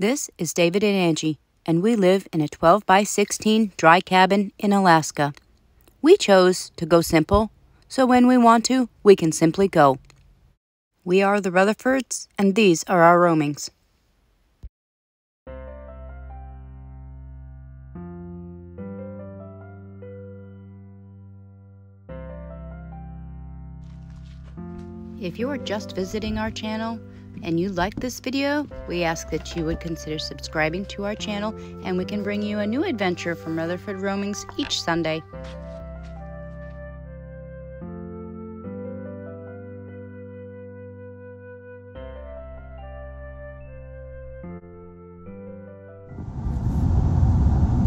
This is David and Angie, and we live in a 12 by 16 dry cabin in Alaska. We chose to go simple, so when we want to, we can simply go. We are the Retherfords, and these are our roamings. If you are just visiting our channel, and you like this video, we ask that you would consider subscribing to our channel and we can bring you a new adventure from Retherford Roamings each Sunday.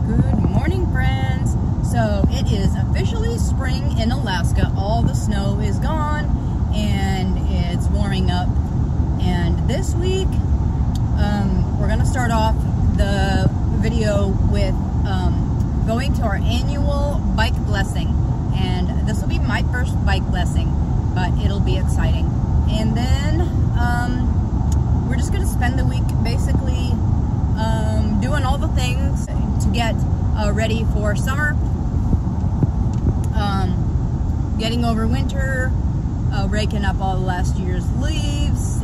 Good morning, friends. So it is officially spring in Alaska. All the snow is gone and it's warming up and this week, um, we're going to start off the video with um, going to our annual bike blessing. And this will be my first bike blessing, but it'll be exciting. And then um, we're just going to spend the week basically um, doing all the things to get uh, ready for summer, um, getting over winter, uh, raking up all the last year's leaves,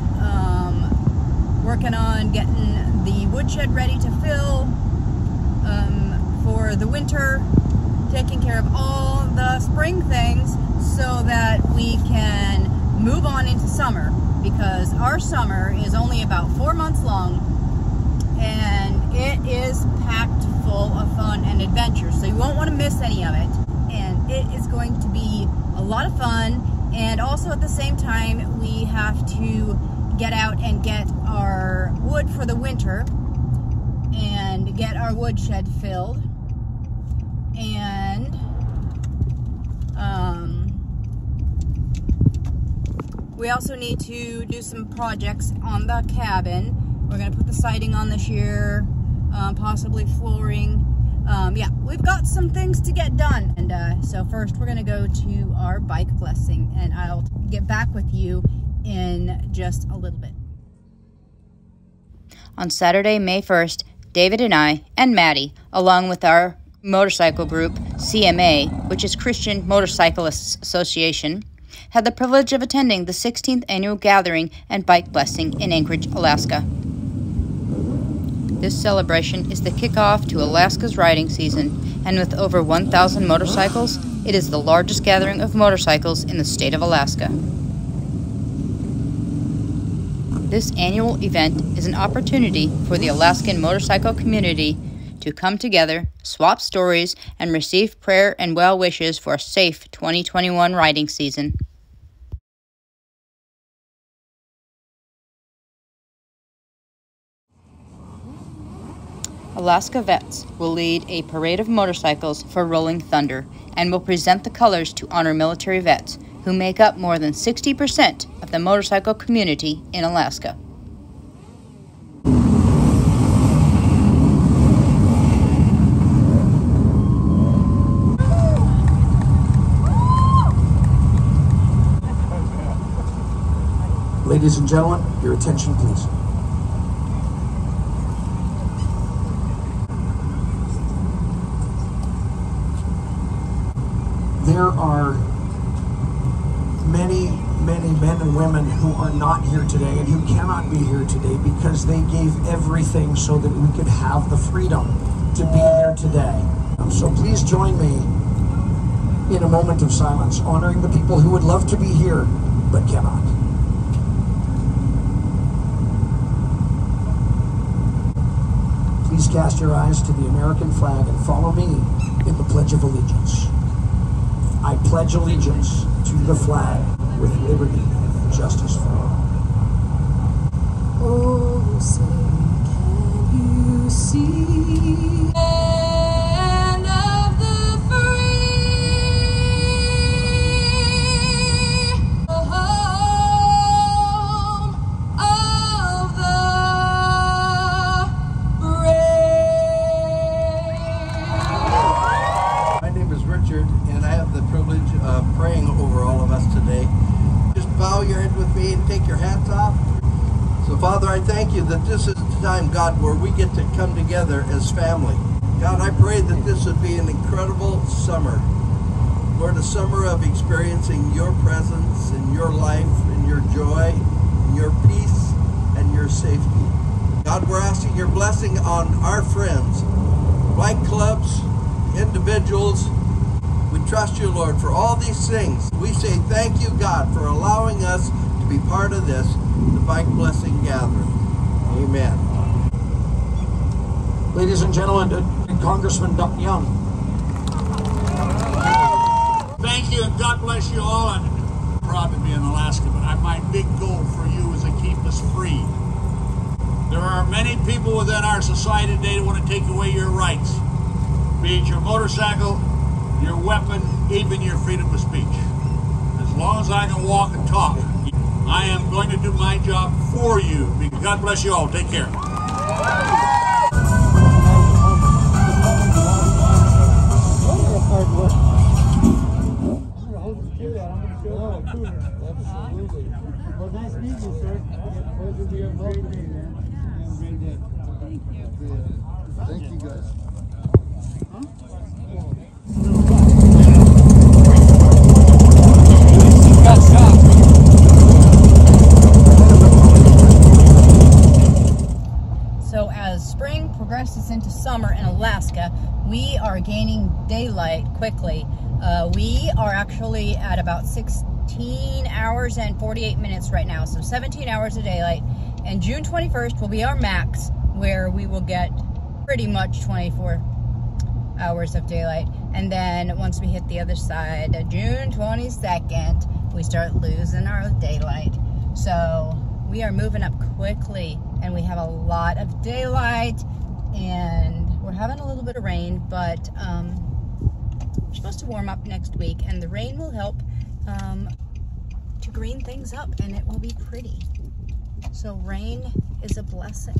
working on getting the woodshed ready to fill um, for the winter, taking care of all the spring things so that we can move on into summer. Because our summer is only about four months long and it is packed full of fun and adventure. So you won't want to miss any of it. And it is going to be a lot of fun. And also at the same time we have to get out and get our wood for the winter and get our woodshed filled. And um, we also need to do some projects on the cabin. We're going to put the siding on this year, um, possibly flooring. Um, yeah, we've got some things to get done. And uh, so first we're going to go to our bike blessing and I'll get back with you in just a little bit. On Saturday, May 1st, David and I, and Maddie, along with our motorcycle group, CMA, which is Christian Motorcyclists Association, had the privilege of attending the 16th annual gathering and bike blessing in Anchorage, Alaska. This celebration is the kickoff to Alaska's riding season, and with over 1,000 motorcycles, it is the largest gathering of motorcycles in the state of Alaska. This annual event is an opportunity for the Alaskan motorcycle community to come together, swap stories, and receive prayer and well wishes for a safe 2021 riding season. Alaska Vets will lead a parade of motorcycles for Rolling Thunder and will present the colors to honor military vets who make up more than 60% of the motorcycle community in Alaska. Ladies and gentlemen, your attention please. There are many, many men and women who are not here today and who cannot be here today because they gave everything so that we could have the freedom to be here today. So please join me in a moment of silence, honoring the people who would love to be here but cannot. Please cast your eyes to the American flag and follow me in the Pledge of Allegiance. I pledge allegiance to the flag with liberty and justice for all. Oh, say, can you see? Thank this is the time, God, where we get to come together as family. God, I pray that this would be an incredible summer. Lord, a summer of experiencing your presence and your life and your joy and your peace and your safety. God, we're asking your blessing on our friends, bike clubs, individuals. We trust you, Lord, for all these things. We say thank you, God, for allowing us to be part of this, the Bike Blessing Gathering. Amen. Ladies and gentlemen, Congressman Don Young. Thank you and God bless you all. I'm proud to be in Alaska, but my big goal for you is to keep us free. There are many people within our society today that want to take away your rights, be it your motorcycle, your weapon, even your freedom of speech. As long as I can walk and talk, I am going to do my job for you. God bless you all. Take care. Well, nice meeting you, sir. Pleasure to be a great day, man. Have a great day. Thank you. Thank you, guys. So as progresses into summer in Alaska, we are gaining daylight quickly. Uh, we are actually at about 16 hours and 48 minutes right now, so 17 hours of daylight. And June 21st will be our max, where we will get pretty much 24 hours of daylight. And then once we hit the other side, uh, June 22nd, we start losing our daylight. So we are moving up quickly and we have a lot of daylight and we're having a little bit of rain, but um, we're supposed to warm up next week, and the rain will help um, to green things up, and it will be pretty. So rain is a blessing.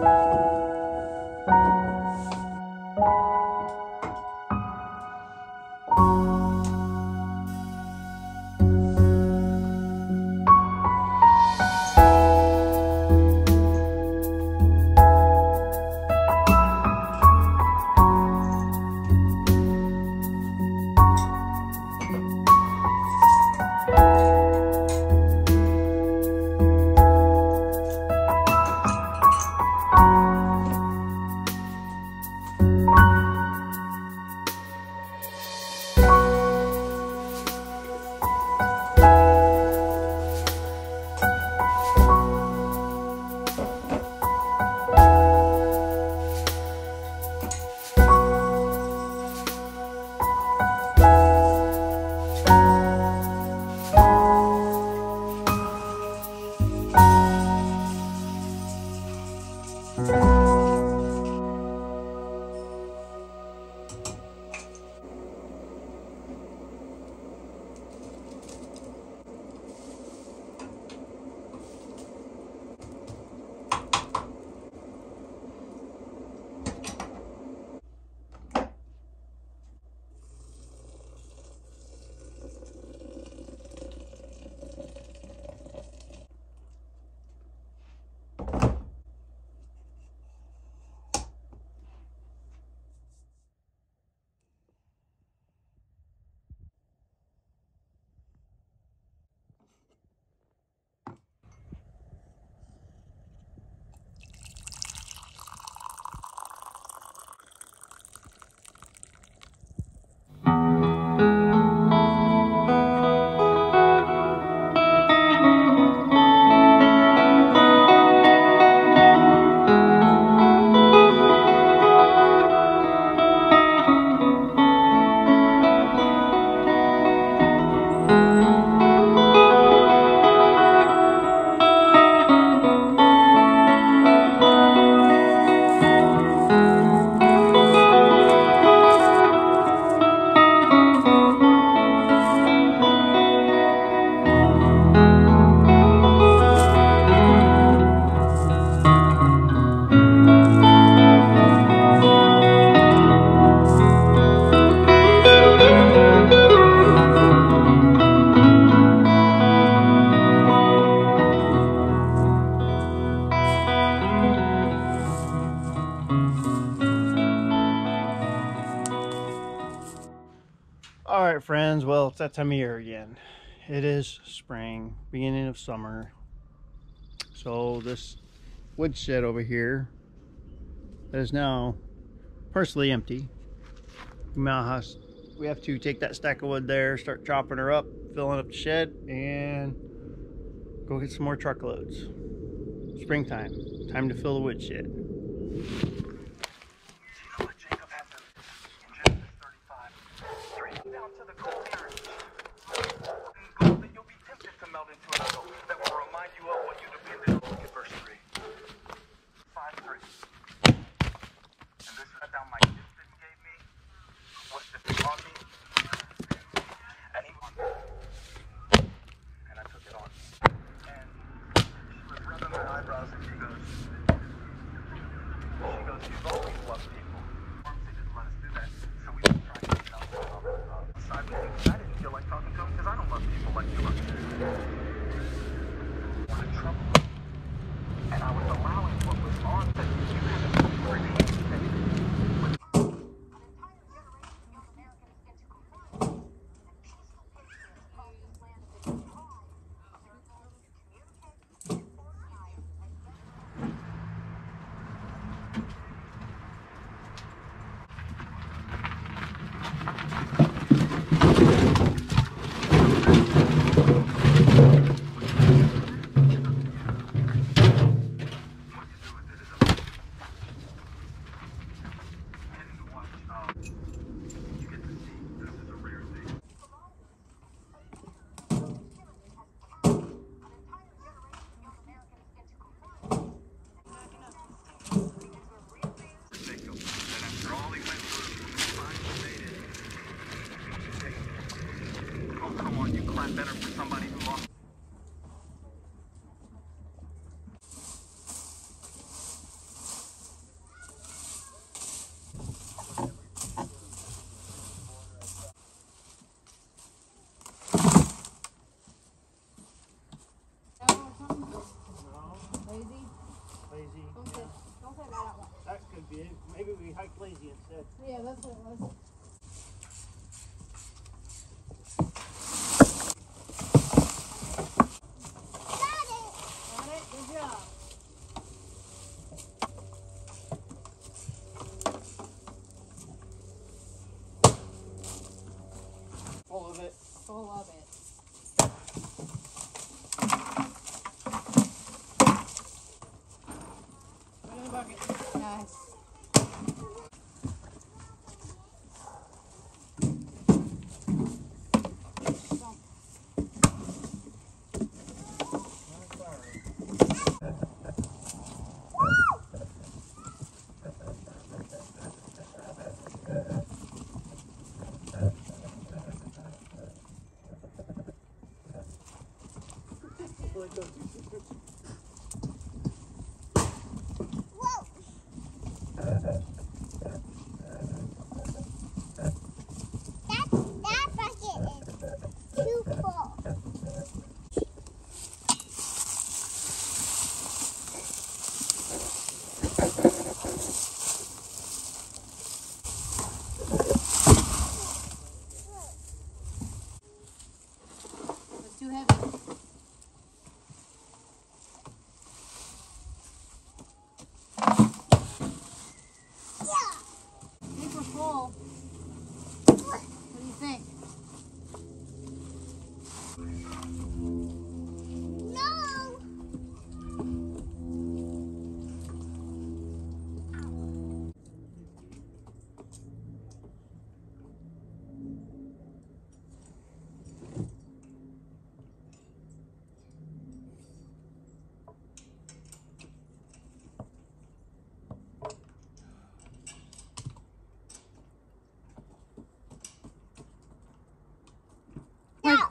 Bye. that time of year again. It is spring, beginning of summer. So this woodshed over here that is now partially empty. We have to take that stack of wood there, start chopping her up, filling up the shed, and go get some more truckloads. Springtime, time to fill the woodshed. Okay, let's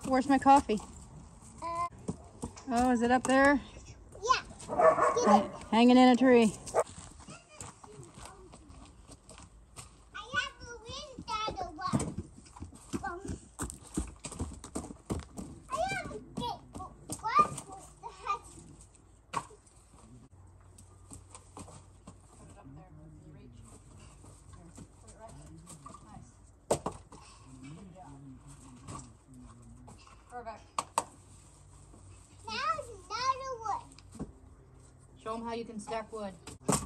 Where's my coffee? Uh, oh, is it up there? Yeah. Hanging in a tree. Them how you can stack wood. But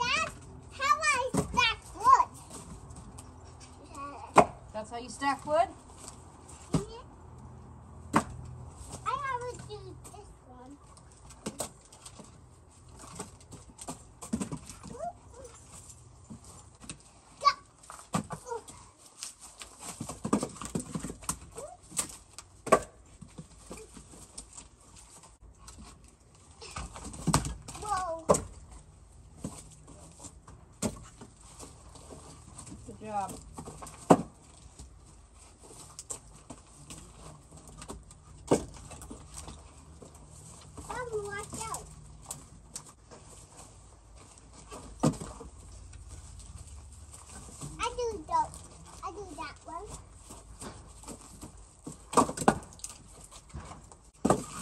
that's how I stack wood. That's how you stack wood? I have to do this one. Whoa. Good job. Mom, watch out. I do that. I do that one.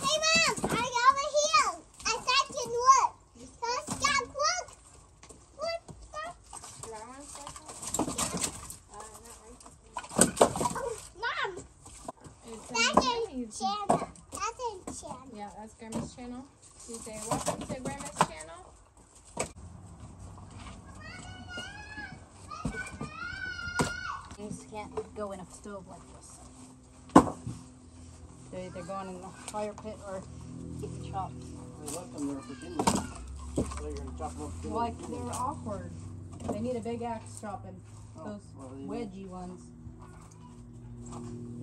Hey, Mom! I over here. I second wood. So stop wood. Wood. Mom, It's that's um, in you- channel. That's in channel. Yeah, that's Grandma's channel. You say welcome to Grandma's channel. Things can't go in a stove like this. They're either going in the fire pit or getting chopped. I left them there for kindling. So you're gonna chop them up. Like they're awkward. They need a big axe chopping. Oh, Those well, they wedgy ones.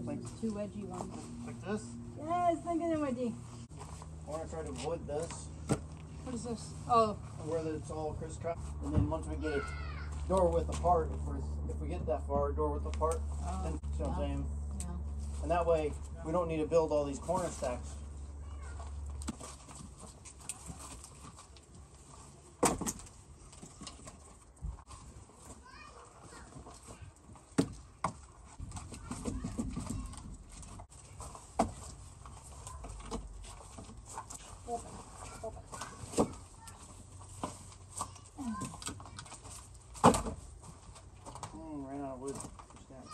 Like- There's two wedgy ones. Like this. Yes, think of them wedgy. I want to try to avoid this, What is this? Oh, where it's all crisscross. And then once we get it door width apart, if, we're, if we get that far, door width apart, oh, then, see what I'm saying? yeah. And that way, we don't need to build all these corner stacks. Mm, ran out of wood. Snap.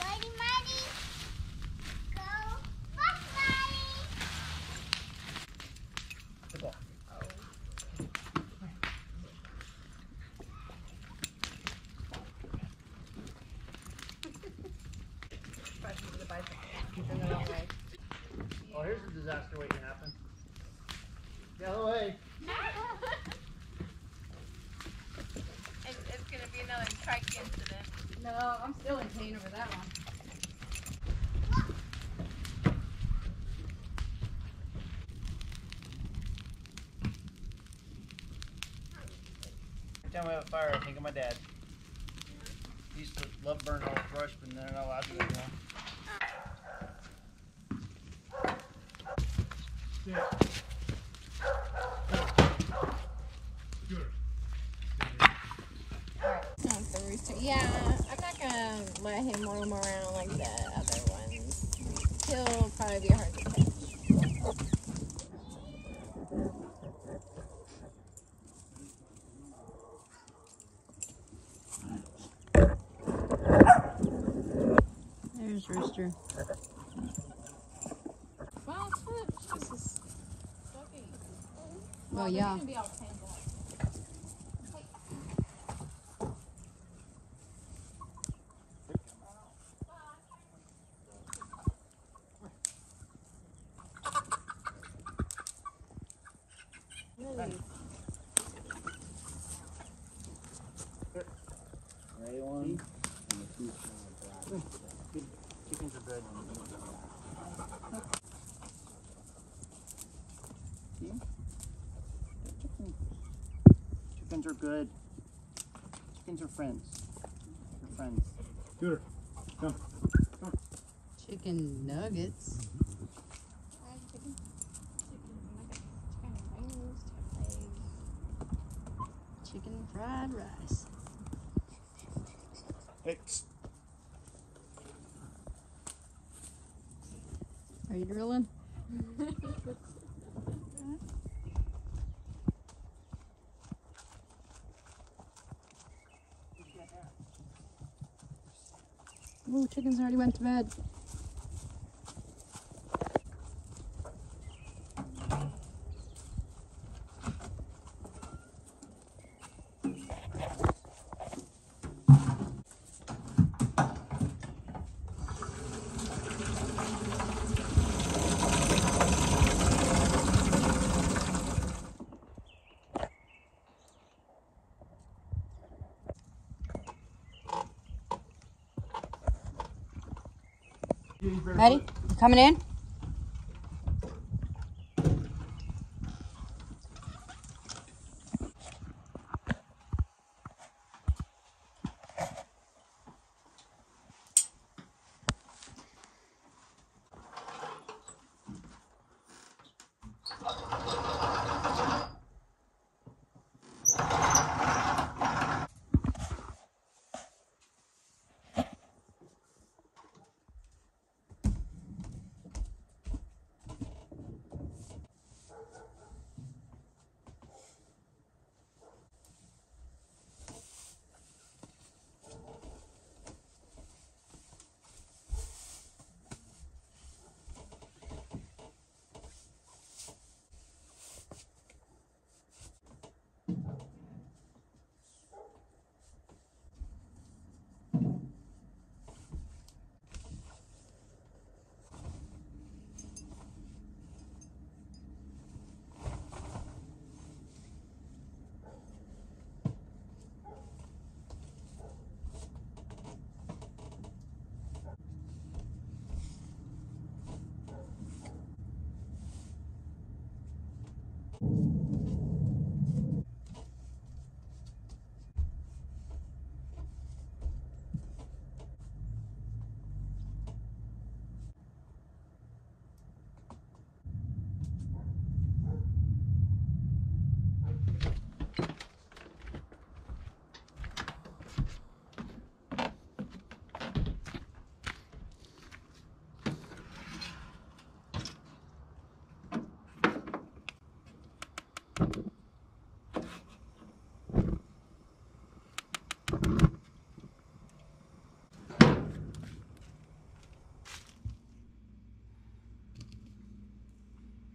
Mighty, mighty. Go. Buck, mighty. Good ball. Oh, here's a disaster waiting to happen. Get out of the way. It's, it's gonna be another trike incident. No, I'm still in pain over that one. Every time we have a fire, I think of my dad. He used to love burning all the brush, but they're not allowed to anymore. Rooster. Yeah, I'm not gonna let him roam around like the other ones. He'll probably be hard chickens are good. Chickens are friends. They're friends. Scooter, come. come. Chicken nuggets. went to bed. Ready? You coming in?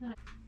Not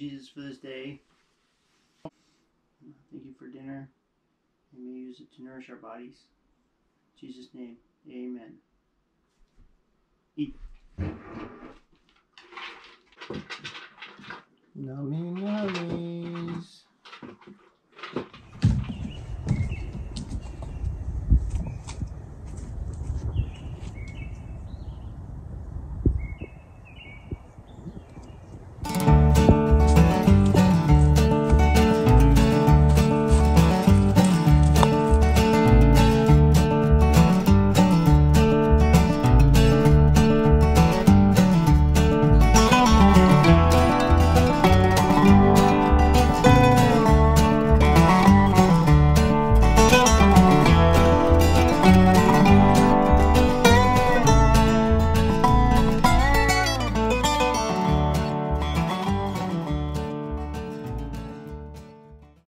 Jesus, for this day. Thank you for dinner. And may use it to nourish our bodies. In Jesus' name, amen. Eat. Now me.